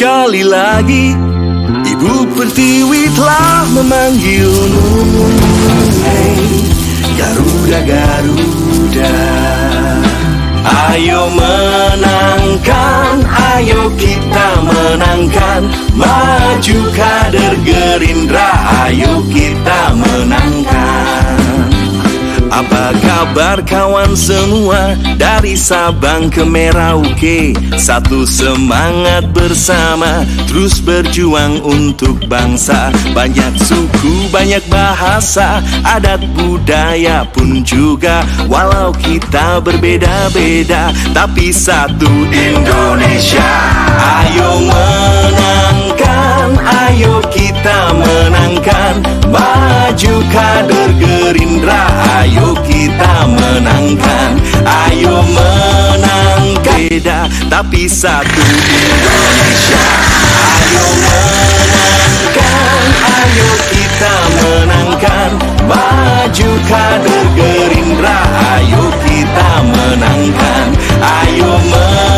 Sekali lagi. Ibu Pertiwi telah memanggilmu. Hey, Garuda Garuda Ayo menangkan, ayo kita menangkan. Maju kader Gerindra, ayo kita menangkan apa kabar kawan semua? Dari Sabang ke Merauke Satu semangat bersama. Terus berjuang untuk bangsa. Banyak suku, banyak bahasa. Adat budaya pun juga. Walau kita berbeda-beda Tapi satu Indonesia. Ayo menangkan Ayo kita menangkan. Maju kader Gerindra Ayo kita menangkan. Ayo menangkan. Beda tapi satu Indonesia. Ayo menangkan. Ayo kita menangkan. Maju kader Gerindra Ayo kita menangkan. Ayo menangkan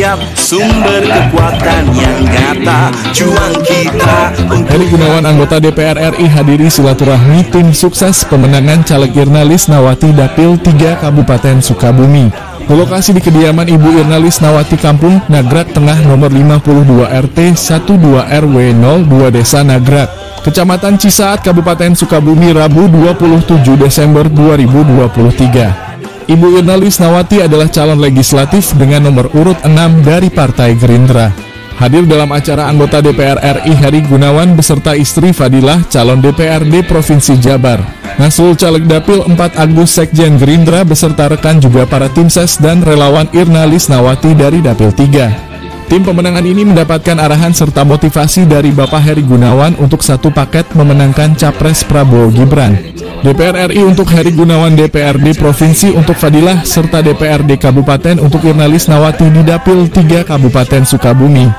rakyat Sumber kekuatan yang nyata Juang kita Heri Gunawan anggota DPR RI hadiri silaturahmi tim sukses pemenangan caleg Irna Lisnawati Dapil 3 Kabupaten Sukabumi. Lokasi di kediaman Ibu Irna Lisnawati Kampung Nagrak Tengah nomor 52 RT 12 RW 02 Desa Nagrak, Kecamatan Cisaat Kabupaten Sukabumi Rabu 27 Desember 2023. Ibu Irna Lisnawati adalah calon legislatif dengan nomor urut 6 dari Partai Gerindra. Hadir dalam acara anggota DPR RI Heri Gunawan beserta istri Fadilah calon DPRD Provinsi Jabar. Nasul Caleg Dapil 4 Agus Sekjen Gerindra beserta rekan juga para tim ses dan relawan Irna Lisnawati dari Dapil 3. Tim pemenangan ini mendapatkan arahan serta motivasi dari Bapak Heri Gunawan untuk satu paket memenangkan Capres Prabowo Gibran. DPR RI untuk Heri Gunawan DPRD Provinsi untuk Fadilah serta DPRD Kabupaten untuk Irna Lisnawati di Dapil 3 Kabupaten Sukabumi.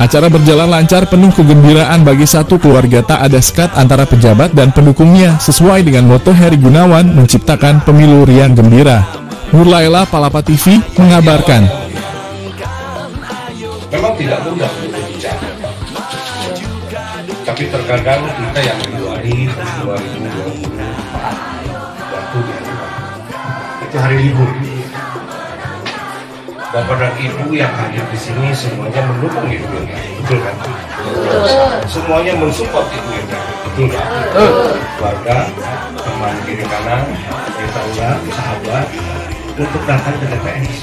Acara berjalan lancar penuh kegembiraan bagi satu keluarga tak ada sekat antara pejabat dan pendukungnya sesuai dengan moto Heri Gunawan menciptakan pemilu riang gembira. Nur Laila Palapa TV mengabarkan. Memang tidak mudah untuk bicara. Tapi terkadang kita yang Februari 2024 waktu di itu hari libur. Bapak dan Ibu yang hadir di sini semuanya mendukung Ibu Irna, betul kan? Semuanya mensupport Ibu Irna, betul kan? Keluarga, teman kiri kanan, tetangga, sahabat, untuk datang ke TPS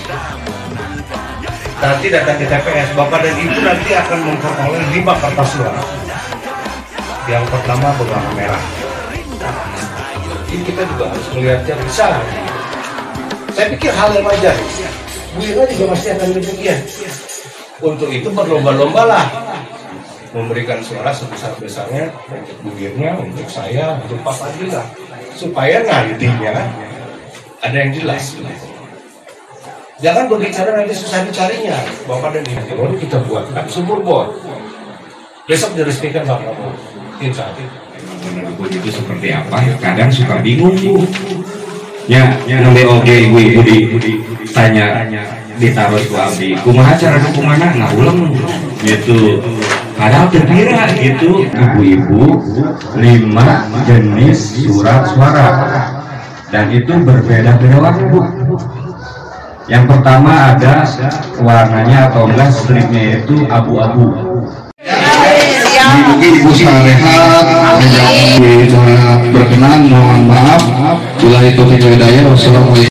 nanti datang ke TPS Bapak dan Ibu nanti akan memperoleh lima kertas suara yang pertama berwarna merah. Ini kita juga harus melihat yang besar. Saya pikir hal yang wajar. Bu juga pasti akan demikian. Untuk itu berlomba-lomba lah. Memberikan suara sebesar-besarnya untuk Bu untuk saya, untuk Pak Fadila supaya nantinya ada yang jelas Jangan berbicara nanti susah dicarinya. Bapak dan Ibu, baru kita buat kan sumur bor. Besok diresmikan Pak Prabowo. Saat itu. Menurut itu seperti apa? Kadang suka bingung bu. Ya, yang DOG ibu-ibu di tanya ditaruh ke abdi. Kumaha cara kumana nggak ulang gitu. Padahal terkira gitu ibu-ibu lima jenis surat suara dan itu berbeda-beda bu. Yang pertama ada warnanya atau enggak stripnya itu abu-abu. Mungkin Ibu Salehat menjadi berkenan mohon maaf. Bila itu hidayah wassalamualaikum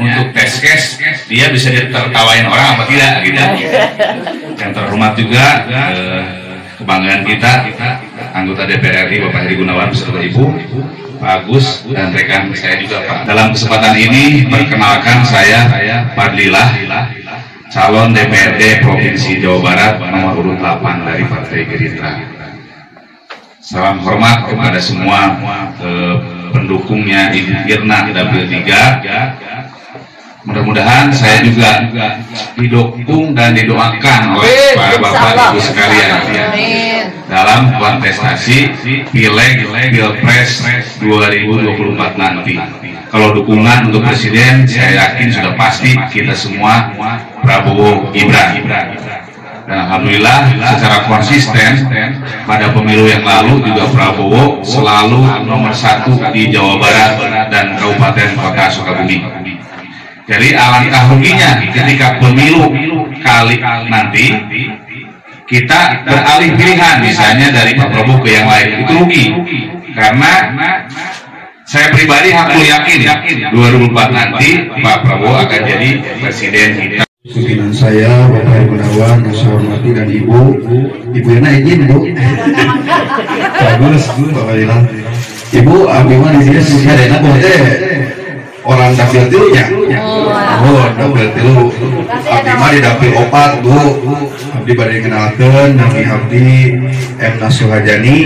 Untuk tes case dia bisa ditertawain orang apa tidak gitu. Yang terhormat juga eh, kebanggaan kita anggota DPR RI Bapak Heri Gunawan beserta Ibu, Pak Agus dan rekan saya juga Pak. Dalam kesempatan ini perkenalkan saya Fadlilah, calon DPRD Provinsi Jawa Barat nomor urut 8 dari Partai Gerindra. Salam hormat kepada semua eh, pendukungnya Ibu Irna Dapil 3 Mudah-mudahan saya juga didukung dan didoakan oleh para bapak ibu sekalian ya, dalam kontestasi pileg pilpres 2024 nanti. Kalau dukungan untuk presiden, saya yakin sudah pasti kita semua Prabowo Gibran. Dan Alhamdulillah secara konsisten pada pemilu yang lalu juga Prabowo selalu nomor satu di Jawa Barat dan Kabupaten Kota Sukabumi. Jadi alangkah ruginya ketika pemilu kali nanti kita beralih pilihan misalnya dari Pak Prabowo ke yang lain itu rugi karena saya pribadi aku yakin 2004 nanti Pak Prabowo akan jadi presiden kita. Pimpinan saya, Bapak Gunawan, yang saya hormati dan Ibu, Ibu Irna izin Bu. Bagus, Bapak Irna. Ibu, Abi mah di sini suka dena teh orang dapil tilunya. Oh, dapil tilu. Abdi mah di dapil opat Bu. Abdi bade kenalkeun nami Abdi M Nasuhajani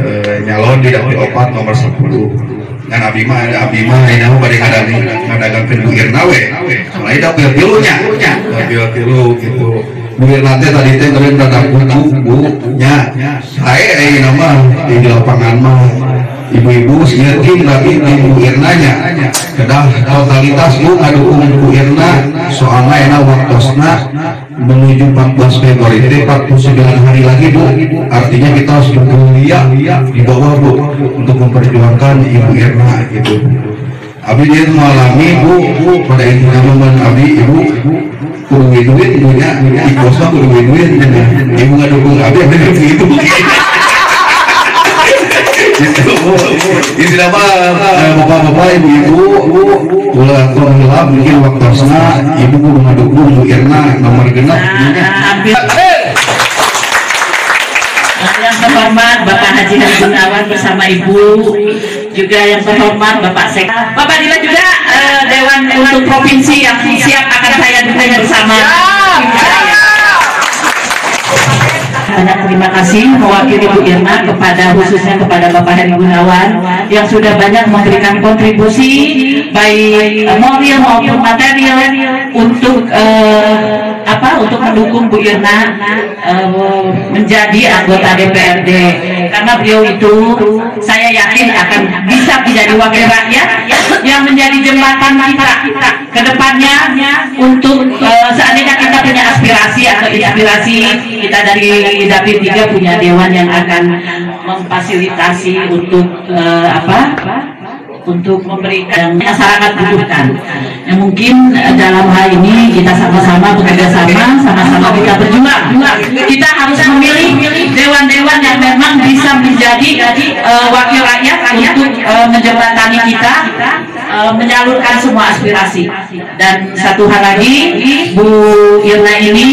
eh, nyalon di dapil opat nomor 10 dan Abi mah Abi mah ini mah bade ngadani ngadagangkeun Bu Irna we. Soalnya dapil tilunya. Dapil tilu gitu. Irna teh tadi teh keren rada kudu Bu nya. Saya eh nama di lapangan mah ibu-ibu singetin tapi di Bu Irnanya kedah totalitas Bu ngadukung Bu Irna soalnya enak waktosna menuju 14 Februari. Itu 49 hari lagi Bu. Artinya kita harus berkuliah di bawah Bu untuk memperjuangkan Ibu Irna gitu. Abi dia mengalami Bu, Bu pada intinya momen Abi Ibu kudu duit ibunya di kosong kudu duit ibu nggak dukung Abi Abi begitu itu ini apa bapak-bapak ibu-ibu ulah tuh mungkin waktunya ibu kudu ngadukung Bu Irna nomor genap yang terhormat Bapak Haji Gunawan bersama Ibu juga yang terhormat Bapak Sek Bapak Dila juga eh, Dewan untuk Provinsi yang siap akan saya dukung bersama tim saya. banyak terima kasih mewakili Bu Irna kepada khususnya kepada Bapak Heri Gunawan yang sudah banyak memberikan kontribusi baik eh, moral maupun material untuk eh, apa untuk mendukung Bu Irna eh, menjadi anggota DPRD karena beliau itu saya yakin akan bisa menjadi wakil rakyat yang menjadi jembatan kita ke depannya untuk eh, seandainya kita punya aspirasi atau inspirasi kita dari Dapil 3 punya dewan yang akan memfasilitasi untuk eh, apa untuk memberikan yang masyarakat butuhkan. Yang mungkin eh, dalam hal ini kita sama-sama bekerja sama, sama-sama kita berjuang. Bisa menjadi eh, wakil rakyat untuk eh, menjembatani kita, eh, menyalurkan semua aspirasi. Dan satu hal lagi, Bu Irna ini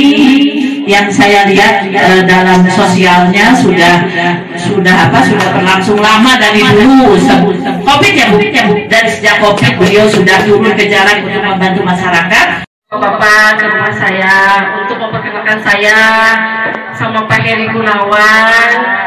yang saya lihat eh, dalam sosialnya sudah sudah apa sudah berlangsung lama dari dulu. Covid ya bu? Dari sejak covid beliau sudah turun ke jalan untuk membantu masyarakat. Bapak ke rumah saya untuk memperkenalkan saya sama Pak Heri Gunawan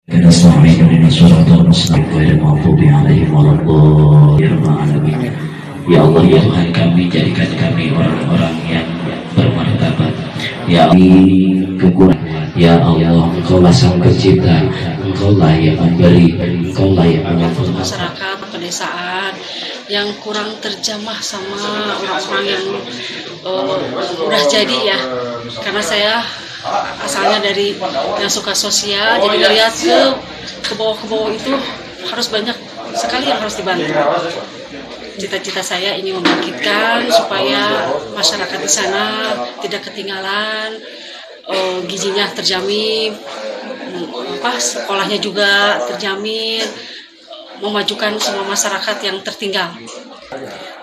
نستعين من الصراط المستقيم غير المغضوب عليهم ولا الضالين يا رب العالمين Ya Allah ya Tuhan kami jadikan kami orang-orang yang bermartabat Ya Allah kekurangan Ya Allah Engkau lah sang pencipta Engkau lah yang memberi Engkau lah yang menyambut masyarakat pedesaan yang kurang terjamah sama orang-orang yang eh, udah jadi ya karena saya asalnya dari yang suka sosial jadi melihat ke ke bawah ke bawah itu harus banyak sekali yang harus dibantu. Cita-cita saya ini membangkitkan supaya masyarakat di sana tidak ketinggalan eh, gizinya terjamin apa sekolahnya juga terjamin memajukan semua masyarakat yang tertinggal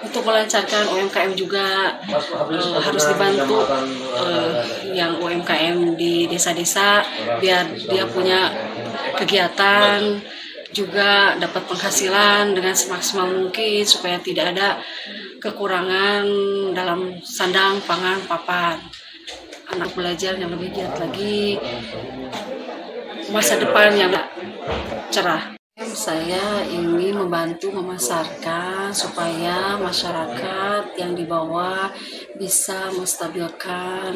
untuk melancarkan UMKM juga eh, harus dibantu eh, yang UMKM di desa-desa biar dia punya kegiatan juga dapat penghasilan dengan semaksimal mungkin supaya tidak ada kekurangan dalam sandang pangan papan. Anak belajar yang lebih giat lagi masa depan yang cerah saya ingin membantu memasarkan supaya masyarakat yang di bawah bisa menstabilkan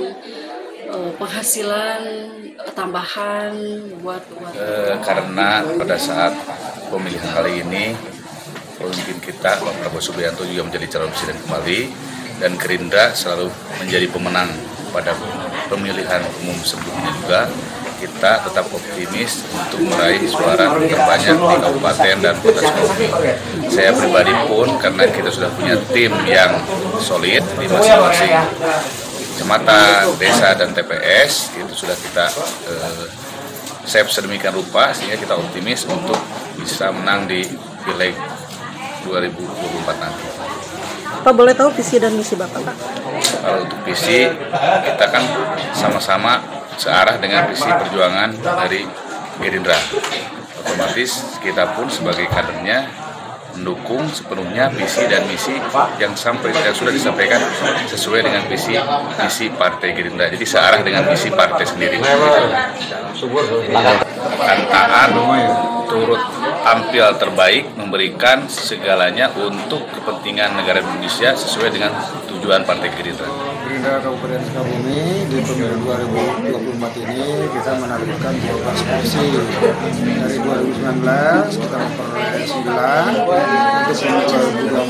eh, penghasilan tambahan buat buat Eh, karena pada saat pemilihan kali ini pemimpin kita Pak Prabowo Subianto juga menjadi calon presiden kembali dan Gerindra selalu menjadi pemenang pada pemilihan umum sebelumnya juga kita tetap optimis untuk meraih suara terbanyak di kabupaten dan kota Sukabumi. Saya pribadi pun karena kita sudah punya tim yang solid di masing-masing kecamatan, desa dan TPS itu sudah kita eh, saya sedemikian rupa sehingga kita optimis untuk bisa menang di pileg 2024 nanti. Pak boleh tahu visi dan misi Bapak Pak? Kalau untuk visi kita kan sama-sama searah dengan visi perjuangan dari Gerindra. Otomatis kita pun sebagai kadernya mendukung sepenuhnya visi dan misi yang sampai yang sudah disampaikan sesuai dengan visi misi Partai Gerindra. Jadi searah dengan misi partai sendiri. Taat, turut tampil terbaik, memberikan segalanya untuk kepentingan negara Indonesia sesuai dengan tujuan Partai Gerindra. Gerindra Kabupaten Sukabumi di pemilu 2024 ini kita menargetkan 12 kursi. Dari 2019 kita memperoleh 9 untuk pemilu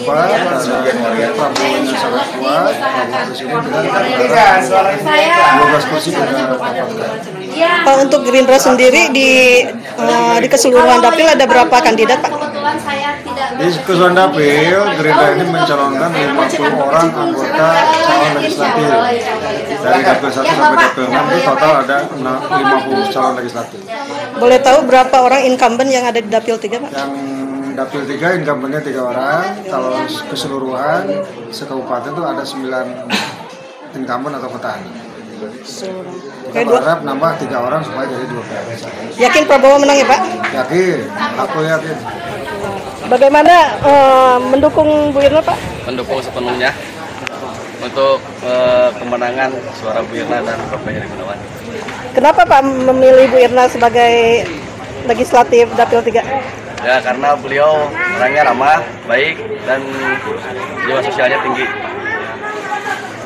2024 ada Prabowo yang sangat kuat Prabowo Presiden dengan 12 kursi kita dapatkan. Pak untuk Gerindra sendiri di eh, di keseluruhan dapil ada berapa kandidat Pak? Di keseluruhan dapil Gerindra ini mencalonkan 50 orang anggota calon legislatif. dari dapil 1 sampai dapil 6 itu total ada 50 calon legislatif. Boleh tahu berapa orang incumbent yang ada di dapil 3 Pak? yang dapil 3 incumbentnya 3 orang. Kalau keseluruhan sekabupaten itu ada 9 incumbent atau petani. Kita Oke, dua- berharap nambah 3 orang supaya jadi 12 Yakin Prabowo menang ya Pak? yakin. Aku yakin Bagaimana eh, mendukung Bu Irna Pak? mendukung sepenuhnya untuk eh, kemenangan suara Bu Irna dan Bapak Heri Gunawan. Kenapa Pak memilih Bu Irna sebagai legislatif dapil 3? Ya karena beliau orangnya ramah, baik dan jiwa sosialnya tinggi.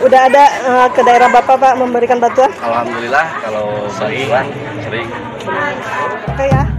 Udah ada eh, ke daerah Bapak Pak memberikan bantuan? Alhamdulillah kalau bantuan sering. Oke ya.